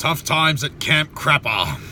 Tough times at Camp Crapper.